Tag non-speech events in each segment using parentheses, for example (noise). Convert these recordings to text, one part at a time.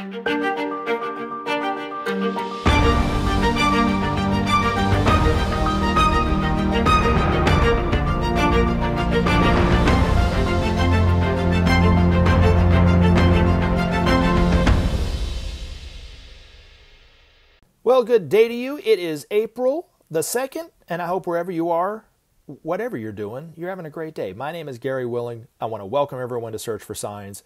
Well, good day to you. It is April the 2nd, and I hope wherever you are, whatever you're doing, you're having a great day. My name is Gary Willing. I want to welcome everyone to Search for Signs.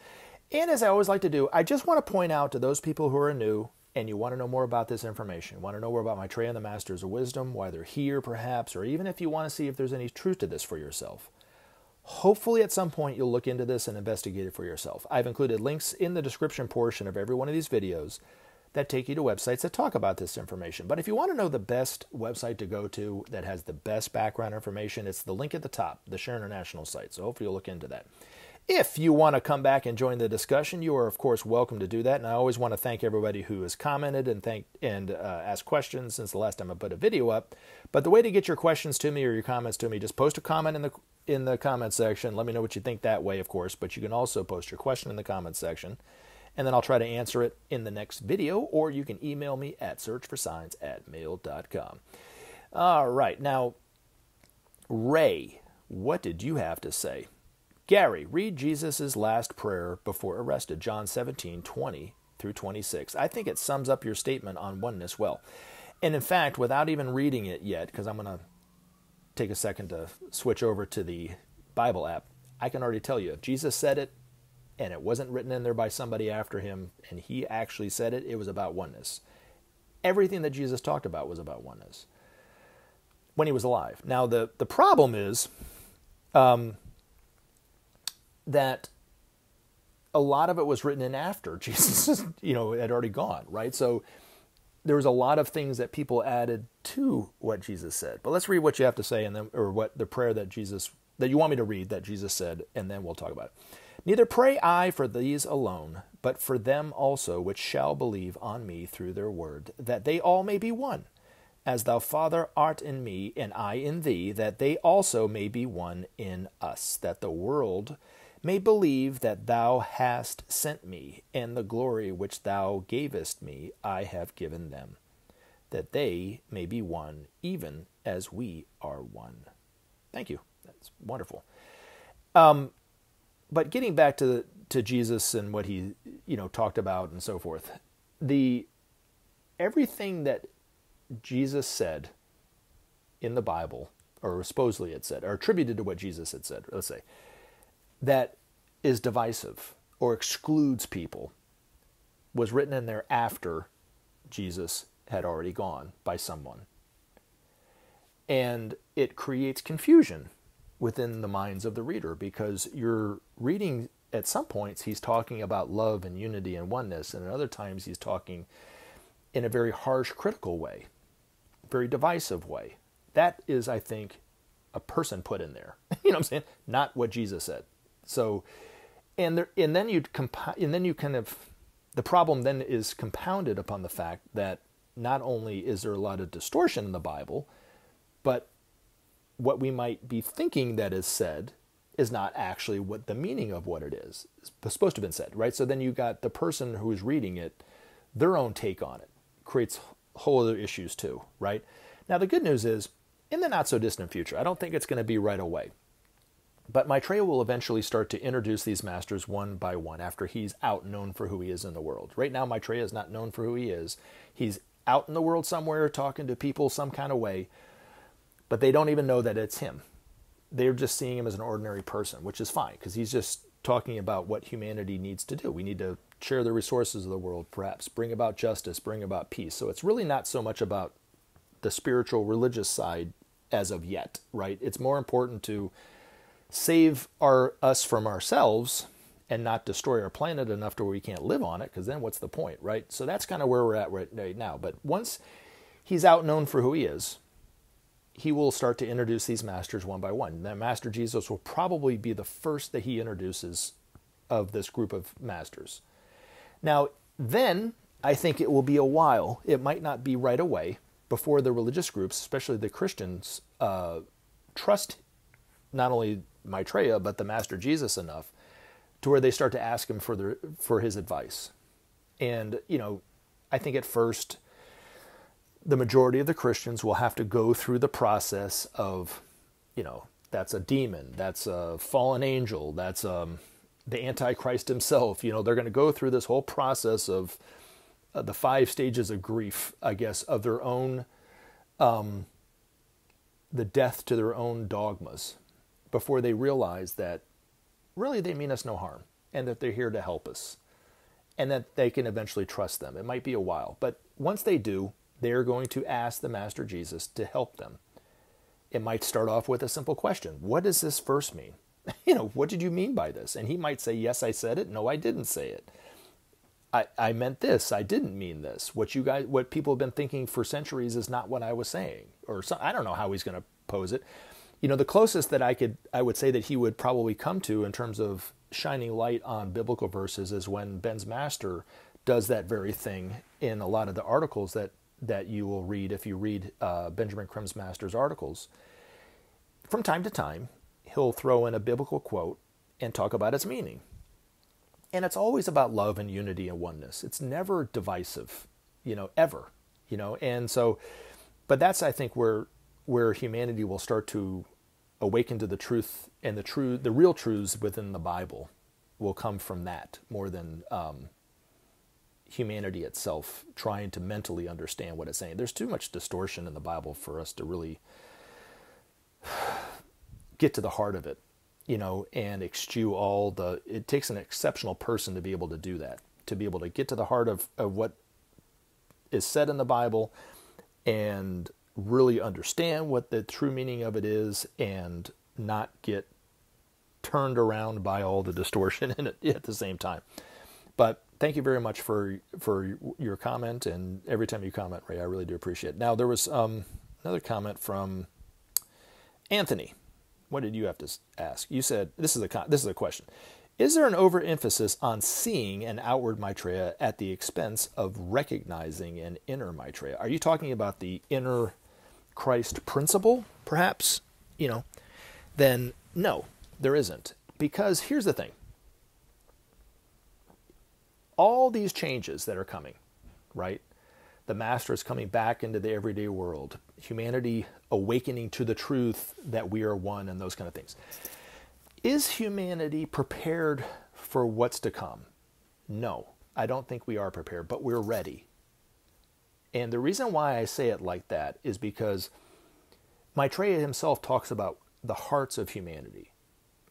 And as I always like to do, I just want to point out to those people who are new and you want to know more about this information, want to know more about Maitreya and the Masters of Wisdom, why they're here perhaps, or even if you want to see if there's any truth to this for yourself. Hopefully, at some point, you'll look into this and investigate it for yourself. I've included links in the description portion of every one of these videos that take you to websites that talk about this information. But if you want to know the best website to go to that has the best background information, it's the link at the top, the Share International site. So hopefully you'll look into that. If you want to come back and join the discussion, you are of course welcome to do that. And I always want to thank everybody who has commented and thank and uh, asked questions since the last time I put a video up. But the way to get your questions to me or your comments to me, just post a comment in the in the comment section. Let me know what you think that way, of course. But you can also post your question in the comment section and then I'll try to answer it in the next video, or you can email me at searchforsigns at mail.com. All right, now, Ray, what did you have to say? Gary, read Jesus' last prayer before arrested, John 17, 20 through 26. I think it sums up your statement on oneness well. And in fact, without even reading it yet, because I'm going to take a second to switch over to the Bible app, I can already tell you Jesus said it, and it wasn't written in there by somebody after him, and he actually said it, it was about oneness. Everything that Jesus talked about was about oneness when he was alive. Now, the, the problem is um, that a lot of it was written in after (laughs) Jesus, you know, had already gone, right? So there was a lot of things that people added to what Jesus said. But let's read what you have to say, and then, or what the prayer that Jesus that you want me to read that Jesus said, and then we'll talk about it. Neither pray I for these alone, but for them also which shall believe on me through their word, that they all may be one. As thou, Father, art in me, and I in thee, that they also may be one in us, that the world may believe that thou hast sent me, and the glory which thou gavest me I have given them, that they may be one, even as we are one. Thank you. That's wonderful. Um, but getting back to to Jesus and what he you know talked about and so forth, the everything that Jesus said in the Bible, or supposedly it said, or attributed to what Jesus had said, let's say, that is divisive or excludes people, was written in there after Jesus had already gone by someone. And it creates confusion within the minds of the reader because you're reading at some points he's talking about love and unity and oneness and at other times he's talking in a very harsh critical way very divisive way. That is i think a person put in there. (laughs) You know what i'm saying? Not what jesus said so and there, and then you comp- and then you kind of the problem then is compounded upon the fact that not only is there a lot of distortion in the bible but what we might be thinking that is said is not actually what the meaning of what it is supposed to have been said, right? So then you got the person who is reading it, their own take on it creates whole other issues too, right? Now the good news is, in the not so distant future, I don't think it's going to be right away. But Maitreya will eventually start to introduce these masters one by one after he's out known for who he is in the world. Right now, Maitreya is not known for who he is. He's out in the world somewhere talking to people some kind of way, but they don't even know that it's him. They're just seeing him as an ordinary person, which is fine because he's just talking about what humanity needs to do. We need to share the resources of the world, perhaps, bring about justice, bring about peace. So it's really not so much about the spiritual religious side as of yet, right? It's more important to save our us from ourselves and not destroy our planet enough to where we can't live on it because then what's the point, right? So that's kind of where we're at right now. But once he's out known for who he is, he will start to introduce these masters one by one. That Master Jesus will probably be the first that he introduces of this group of masters. Now, then I think it will be a while. It might not be right away before the religious groups, especially the Christians, uh, trust not only Maitreya but the Master Jesus enough to where they start to ask him for their, for his advice. And, you know, I think at first the majority of the Christians will have to go through the process of, you know, that's a demon, that's a fallen angel, that's um, the Antichrist himself. You know, they're going to go through this whole process of uh, the five stages of grief, I guess, of their own, um, the death to their own dogmas before they realize that really they mean us no harm and that they're here to help us and that they can eventually trust them. It might be a while, but once they do, they're going to ask the Master Jesus to help them. It might start off with a simple question What does this verse mean? (laughs) you know, what did you mean by this? And he might say, Yes, I said it. No, I didn't say it. I, I meant this. I didn't mean this. What you guys, what people have been thinking for centuries is not what I was saying. Or some, I don't know how he's going to pose it. You know, the closest that I could, I would say that he would probably come to in terms of shining light on biblical verses is when Ben's master does that very thing in a lot of the articles that that you will read if you read uh, Benjamin Master's articles. From time to time, he'll throw in a biblical quote and talk about its meaning. And it's always about love and unity and oneness. It's never divisive, you know, ever, you know. And so, but that's I think where where humanity will start to awaken to the truth and the true the real truths within the Bible will come from that more than um, humanity itself trying to mentally understand what it's saying. There's too much distortion in the Bible for us to really (sighs) get to the heart of it, you know, and exchew all the. It takes an exceptional person to be able to do that, to be able to get to the heart of, of what is said in the Bible and really understand what the true meaning of it is and not get turned around by all the distortion (laughs) in it at the same time. But thank you very much for for your comment and every time you comment, Ray, I really do appreciate it. Now there was um, another comment from Anthony. What did you have to ask? You said this is a this is a question. Is there an overemphasis on seeing an outward Maitreya at the expense of recognizing an inner Maitreya? Are you talking about the inner Christ principle, perhaps? You know, then no, there isn't. Because here's the thing all these changes that are coming, right? The master is coming back into the everyday world, humanity awakening to the truth that we are one, and those kind of things. Is humanity prepared for what's to come? No, I don't think we are prepared, but we're ready. And the reason why I say it like that is because Maitreya himself talks about the hearts of humanity,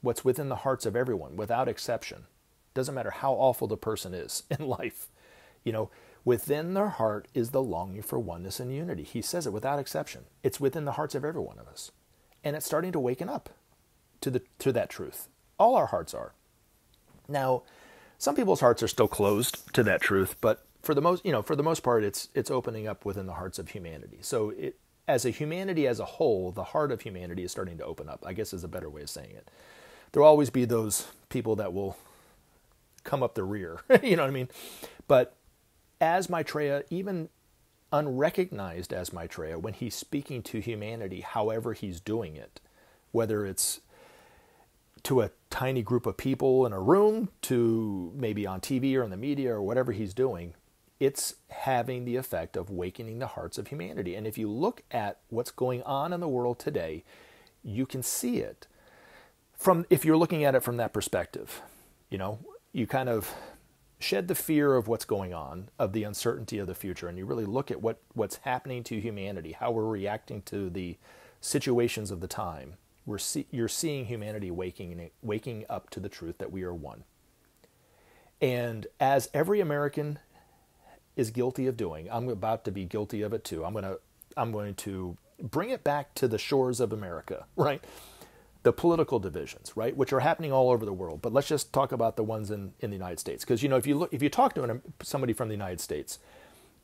what's within the hearts of everyone, without exception. Doesn't matter how awful the person is (laughs) in life. You know, within their heart is the longing for oneness and unity. He says it without exception. It's within the hearts of every one of us. And it's starting to waken up to the to that truth. All our hearts are. Now, some people's hearts are still closed to that truth, but for the most, you know, for the most part it's it's opening up within the hearts of humanity. So it as a humanity as a whole, the heart of humanity is starting to open up. I guess is a better way of saying it. There'll always be those people that will come up the rear. (laughs) you know what I mean? But as Maitreya, even unrecognized as Maitreya, when he's speaking to humanity, however he's doing it, whether it's to a tiny group of people in a room, to maybe on TV or in the media or whatever he's doing, it's having the effect of awakening the hearts of humanity. And if you look at what's going on in the world today, you can see it from if you're looking at it from that perspective. You know, you kind of shed the fear of what's going on, of the uncertainty of the future, and you really look at what, what's happening to humanity, how we're reacting to the situations of the time. We're see, you're seeing humanity waking, waking up to the truth that we are one. And as every American is guilty of doing, I'm about to be guilty of it too. I'm going to I'm going to bring it back to the shores of America, (laughs) right? the political divisions, right, which are happening all over the world. But let's just talk about the ones in, in the United States, because you know if you look if you talk to an, somebody from the United States,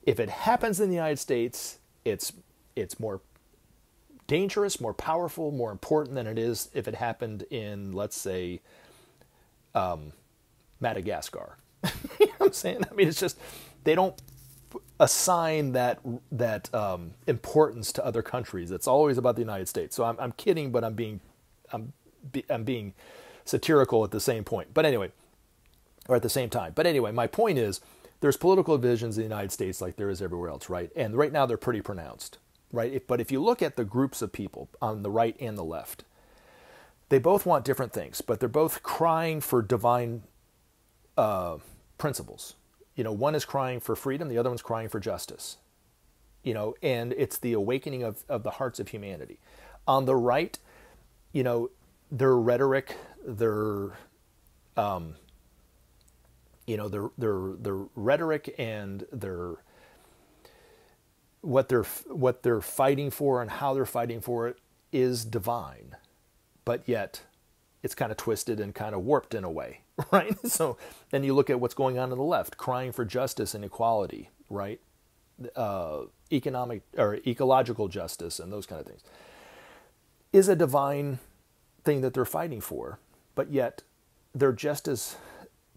if it happens in the United States, it's it's more dangerous, more powerful, more important than it is if it happened in let's say um, Madagascar. (laughs) you know what I'm saying? I mean, it's just they don't assign that that um, importance to other countries. It's always about the United States. So I'm, I'm kidding, but I'm being I'm, be, I'm being satirical at the same point. But anyway, or at the same time. But anyway, my point is there's political divisions in the United States like there is everywhere else, right? And right now they're pretty pronounced, right? If, but if you look at the groups of people on the right and the left, they both want different things, but they're both crying for divine uh, principles. You know, one is crying for freedom, the other one's crying for justice. You know, and it's the awakening of, of the hearts of humanity. On the right, you know, their rhetoric, their um, you know their their their rhetoric and their what they're what they're fighting for and how they're fighting for it is divine, but yet it's kind of twisted and kind of warped in a way, (laughs) right? So then you look at what's going on on the left, crying for justice and equality, right? Uh, economic or ecological justice and those kind of things is a divine thing that they're fighting for, but yet they're just as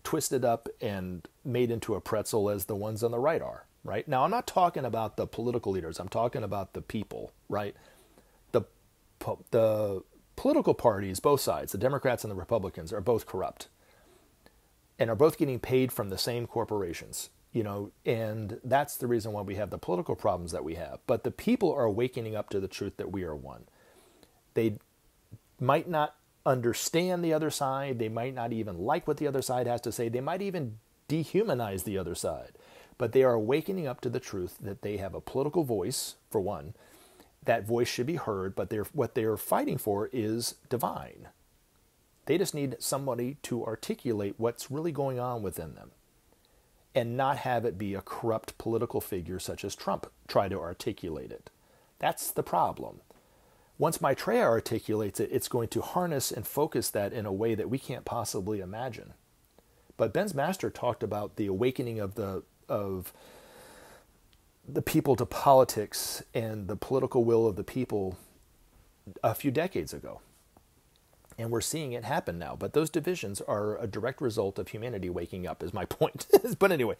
twisted up and made into a pretzel as the ones on the right are, right? Now, I'm not talking about the political leaders, I'm talking about the people, right? The, the political parties, both sides, the Democrats and the Republicans, are both corrupt and are both getting paid from the same corporations, you know, and that's the reason why we have the political problems that we have. But the people are waking up to the truth that we are one. They might not understand the other side. They might not even like what the other side has to say. They might even dehumanize the other side. But they are awakening up to the truth that they have a political voice, for one. That voice should be heard, but they're, what they're fighting for is divine. They just need somebody to articulate what's really going on within them and not have it be a corrupt political figure such as Trump try to articulate it. That's the problem. Once Maitreya articulates it, it's going to harness and focus that in a way that we can't possibly imagine. But Ben's master talked about the awakening of the of the people to politics and the political will of the people a few decades ago. And we're seeing it happen now. But those divisions are a direct result of humanity waking up, is my (laughs) point. but anyway,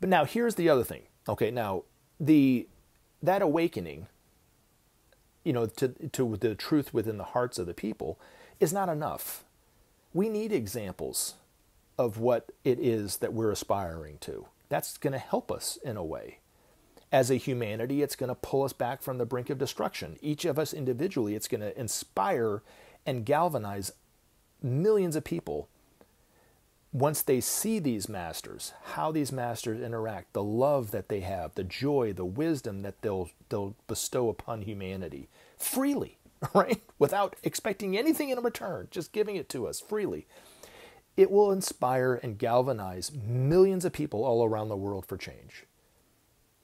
but now here's the other thing. Okay, now the that awakening you know, to, to the truth within the hearts of the people is not enough. We need examples of what it is that we're aspiring to. That's going to help us in a way. As a humanity, it's going to pull us back from the brink of destruction. Each of us individually, it's going to inspire and galvanize millions of people once they see these masters, how these masters interact, the love that they have, the joy, the wisdom that they'll they'll bestow upon humanity freely, (laughs) right? Without expecting anything in return, just giving it to us freely. It will inspire and galvanize millions of people all around the world for change.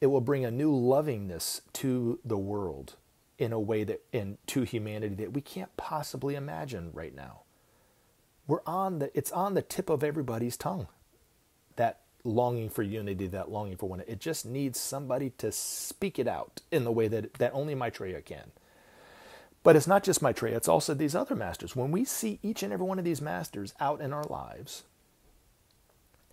It will bring a new lovingness to the world in a way that and to humanity that we can't possibly imagine right now. We're on the it's on the tip of everybody's tongue that longing for unity that longing for one. It just needs somebody to speak it out in the way that that only maitreya can. But it's not just maitreya it's also these other masters. When we see each and every one of these masters out in our lives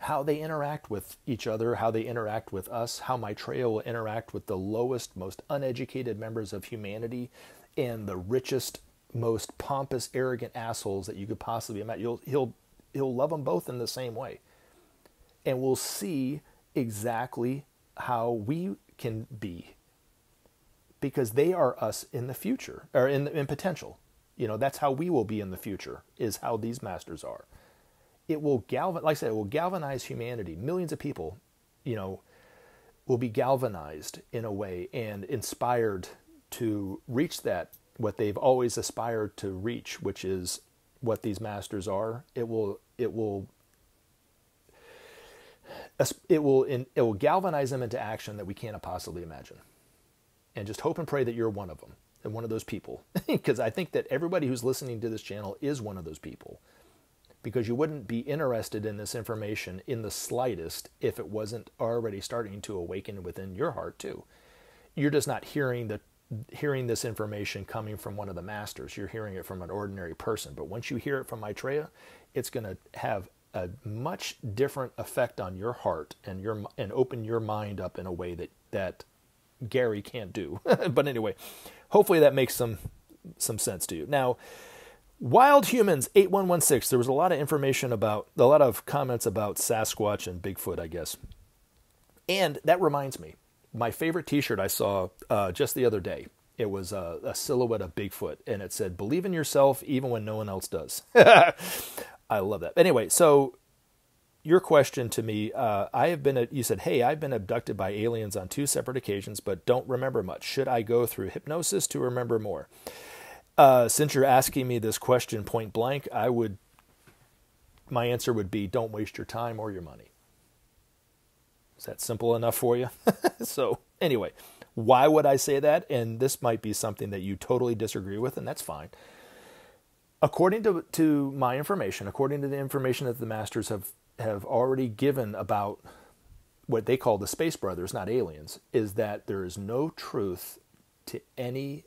how they interact with each other how they interact with us how Maitreya will interact with the lowest most uneducated members of humanity and the richest most pompous, arrogant assholes that you could possibly imagine. You'll, he'll, he'll love them both in the same way. And we'll see exactly how we can be because they are us in the future or in, in potential. You know, that's how we will be in the future, is how these masters are. It will galvanize, like I said, it will galvanize humanity. Millions of people, you know, will be galvanized in a way and inspired to reach that what they've always aspired to reach, which is what these masters are. It will it will it will it will galvanize them into action that we can't possibly imagine. And just hope and pray that you're one of them and one of those people, (laughs) because I think that everybody who's listening to this channel is one of those people. Because you wouldn't be interested in this information in the slightest if it wasn't already starting to awaken within your heart too. You're just not hearing the hearing this information coming from one of the masters. You're hearing it from an ordinary person. But once you hear it from Maitreya, it's going to have a much different effect on your heart and your and open your mind up in a way that that Gary can't do. (laughs) but anyway, hopefully that makes some some sense to you. Now, Wild Humans 8116, there was a lot of information about a lot of comments about Sasquatch and Bigfoot, I guess. And that reminds me, my favorite T-shirt I saw uh, just the other day. It was a, a, silhouette of Bigfoot, and it said, "Believe in yourself, even when no one else does." (laughs) I love that. Anyway, so your question to me, uh, I have been. You said, "Hey, I've been abducted by aliens on two separate occasions, but don't remember much. Should I go through hypnosis to remember more?" Uh, since you're asking me this question point blank, I would. My answer would be, "Don't waste your time or your money." Is that simple enough for you? (laughs) so, anyway, why would I say that? And this might be something that you totally disagree with, and that's fine. According to, to my information, according to the information that the masters have, have already given about what they call the space brothers, not aliens, is that there is no truth to any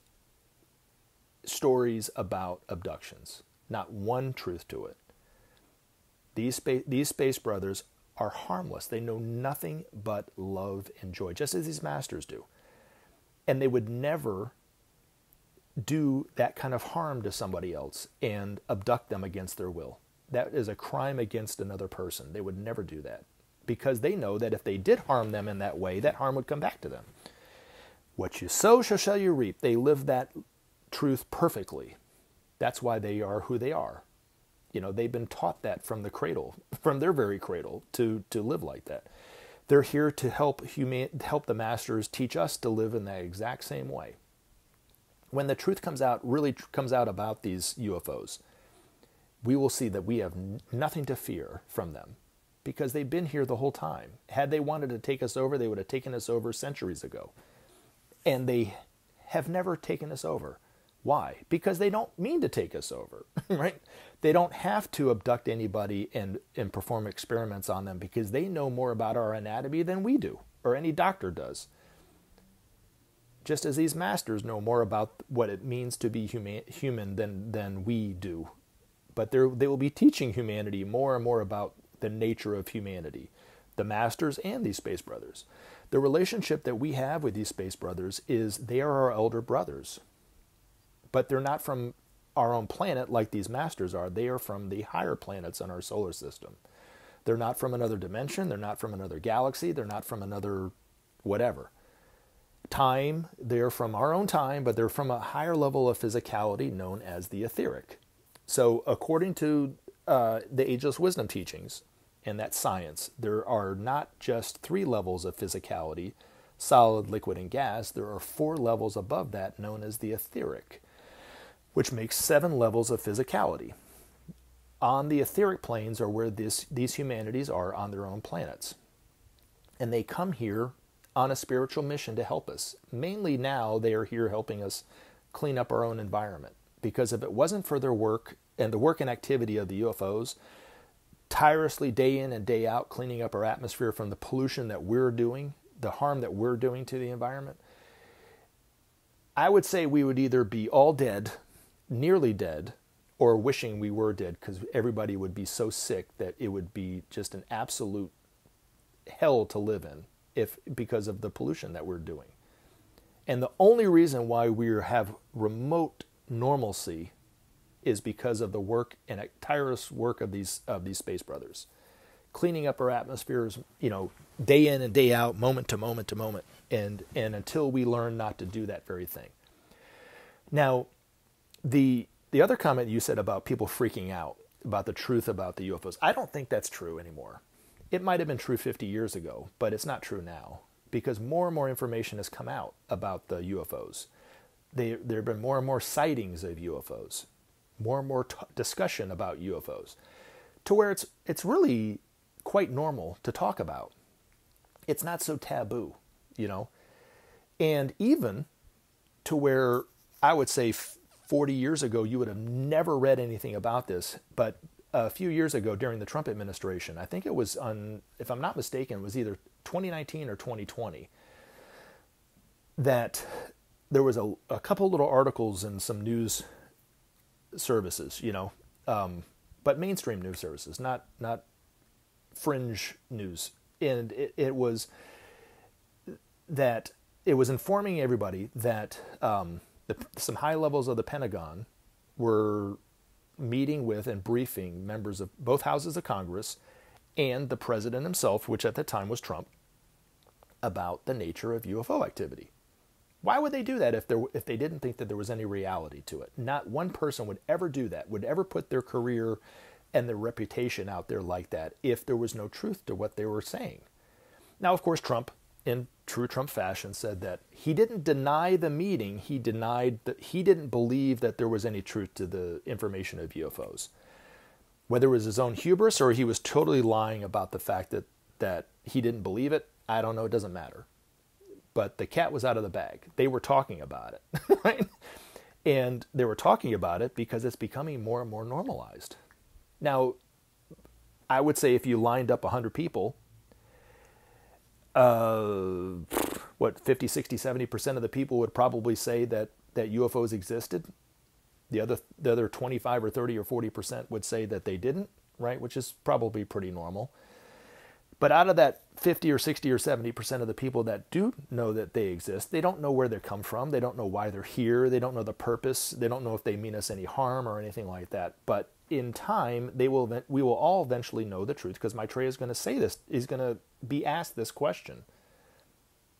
stories about abductions. Not one truth to it. These space, these space brothers are harmless. They know nothing but love and joy, just as these masters do. And they would never do that kind of harm to somebody else and abduct them against their will. That is a crime against another person. They would never do that because they know that if they did harm them in that way, that harm would come back to them. What you sow shall you reap. They live that truth perfectly. That's why they are who they are. You know they've been taught that from the cradle (laughs) from their very cradle to to live like that. They're here to help human help the masters teach us to live in that exact same way. When the truth comes out really tr- comes out about these UFOs we will see that we have n- nothing to fear from them because they've been here the whole time. Had they wanted to take us over they would have taken us over centuries ago. And they have never taken us over why? Because they don't mean to take us over, (laughs) right? They don't have to abduct anybody and, and perform experiments on them because they know more about our anatomy than we do, or any doctor does. Just as these masters know more about what it means to be human, human than, than we do. But they will be teaching humanity more and more about the nature of humanity, the masters and these space brothers. The relationship that we have with these space brothers is they are our elder brothers but they're not from our own planet like these masters are. They are from the higher planets in our solar system. They're not from another dimension. They're not from another galaxy. They're not from another whatever. Time, they're from our own time, but they're from a higher level of physicality known as the etheric. So, according to uh, the ageless wisdom teachings, and that science, there are not just three levels of physicality solid, liquid, and gas. There are four levels above that known as the etheric which makes seven levels of physicality. On the etheric planes are where this, these humanities are on their own planets. And they come here on a spiritual mission to help us. Mainly now, they are here helping us clean up our own environment. Because if it wasn't for their work and the work and activity of the UFOs, tirelessly day in and day out cleaning up our atmosphere from the pollution that we're doing, the harm that we're doing to the environment, I would say we would either be all dead nearly dead or wishing we were dead because everybody would be so sick that it would be just an absolute hell to live in if because of the pollution that we're doing. And the only reason why we have remote normalcy is because of the work and tireless work of these of these space brothers, cleaning up our atmospheres, you know, day in and day out, moment to moment to moment, and and until we learn not to do that very thing. Now, the the other comment you said about people freaking out about the truth about the UFOs, I don't think that's true anymore. It might have been true 50 years ago, but it's not true now because more and more information has come out about the UFOs. They, there have been more and more sightings of UFOs, more and more t- discussion about UFOs, to where it's it's really quite normal to talk about. It's not so taboo, you know, and even to where I would say 40 years ago, you would have never read anything about this. But a few years ago, during the Trump administration, I think it was on, if I'm not mistaken, it was either 2019 or 2020, that there was a, a couple little articles in some news services, you know, um, but mainstream news services, not not fringe news, and it, it was that it was informing everybody that um, the, some high levels of the Pentagon were meeting with and briefing members of both houses of Congress and the president himself, which at the time was Trump, about the nature of UFO activity. Why would they do that if there if they didn't think that there was any reality to it? Not one person would ever do that. Would ever put their career and their reputation out there like that if there was no truth to what they were saying. Now, of course, Trump, in true Trump fashion, said that he didn't deny the meeting. He denied that he didn't believe that there was any truth to the information of UFOs. Whether it was his own hubris or he was totally lying about the fact that, that he didn't believe it, I don't know. It doesn't matter but the cat was out of the bag. They were talking about it, (laughs) right? And they were talking about it because it's becoming more and more normalized. Now, I would say if you lined up 100 people, uh, what, 50, 60, 70% of the people would probably say that, that UFOs existed. The other, the other 25 or 30 or 40% would say that they didn't, right? Which is probably pretty normal. But out of that 50 or 60 or 70% of the people that do know that they exist, they don't know where they come from. They don't know why they're here. They don't know the purpose. They don't know if they mean us any harm or anything like that. But in time, they will we will all eventually know the truth because Maitreya is going to say this. He's going to be asked this question.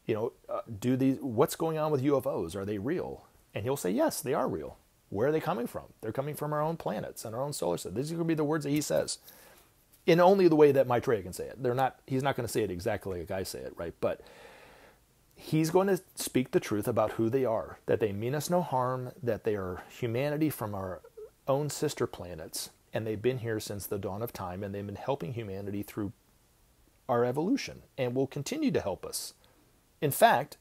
You know, uh, do these what's going on with UFOs? Are they real? And he'll say, yes, they are real. Where are they coming from? They're coming from our own planets and our own solar system. These are going to be the words that he says in only the way that Maitreya can say it. They're not. He's not going to say it exactly like I say it, right? But he's going to speak the truth about who they are. That they mean us no harm. That they are humanity from our own sister planets, and they've been here since the dawn of time, and they've been helping humanity through our evolution, and will continue to help us. In fact,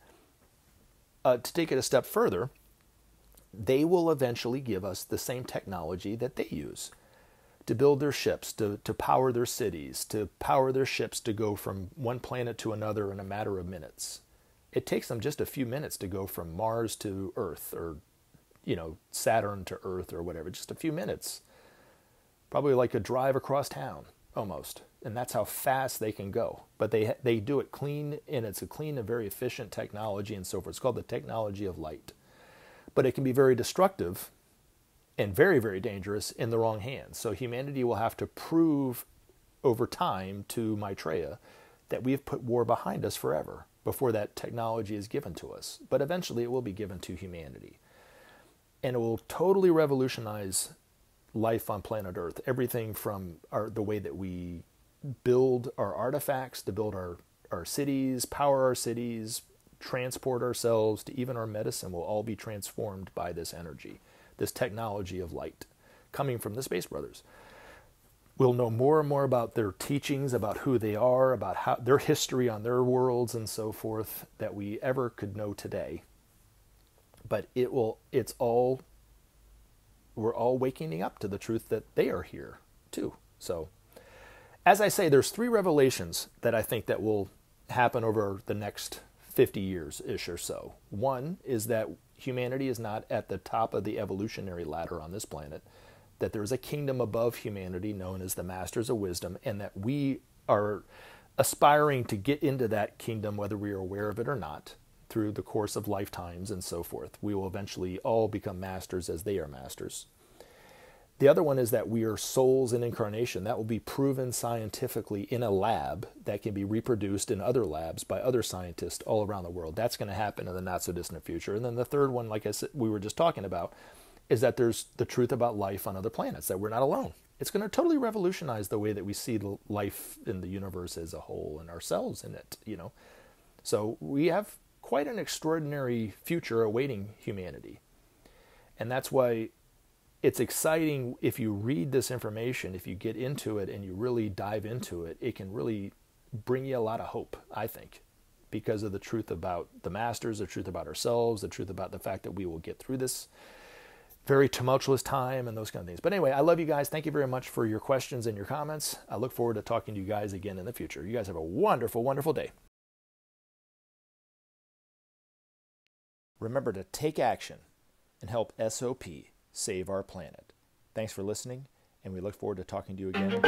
uh, to take it a step further, they will eventually give us the same technology that they use to build their ships, to, to power their cities, to power their ships to go from one planet to another in a matter of minutes. It takes them just a few minutes to go from Mars to Earth or, you know, Saturn to Earth or whatever, just a few minutes. Probably like a drive across town almost. And that's how fast they can go. But they, they do it clean, and it's a clean and very efficient technology and so forth. It's called the technology of light. But it can be very destructive and very, very dangerous in the wrong hands. So humanity will have to prove over time to Maitreya that we have put war behind us forever before that technology is given to us. But eventually it will be given to humanity. And it will totally revolutionize life on planet Earth. Everything from our, the way that we build our artifacts, to build our, our cities, power our cities, transport ourselves, to even our medicine will all be transformed by this energy this technology of light coming from the Space Brothers. We'll know more and more about their teachings, about who they are, about how their history on their worlds and so forth that we ever could know today. But it will it's all we're all waking up to the truth that they are here too. So as I say, there's three revelations that I think that will happen over the next 50 years ish or so. One is that humanity is not at the top of the evolutionary ladder on this planet, that there is a kingdom above humanity known as the Masters of Wisdom, and that we are aspiring to get into that kingdom whether we are aware of it or not through the course of lifetimes and so forth. We will eventually all become masters as they are masters. The other one is that we are souls in incarnation. That will be proven scientifically in a lab that can be reproduced in other labs by other scientists all around the world. That's going to happen in the not so distant future. And then the third one, like I said, we were just talking about, is that there's the truth about life on other planets, that we're not alone. It's going to totally revolutionize the way that we see life in the universe as a whole and ourselves in it, you know. So we have quite an extraordinary future awaiting humanity. And that's why it's exciting if you read this information, if you get into it and you really dive into it, it can really bring you a lot of hope, I think, because of the truth about the masters, the truth about ourselves, the truth about the fact that we will get through this very tumultuous time and those kind of things. But anyway, I love you guys. Thank you very much for your questions and your comments. I look forward to talking to you guys again in the future. You guys have a wonderful, wonderful day. Remember to take action and help SOP save our planet. Thanks for listening, and we look forward to talking to you again.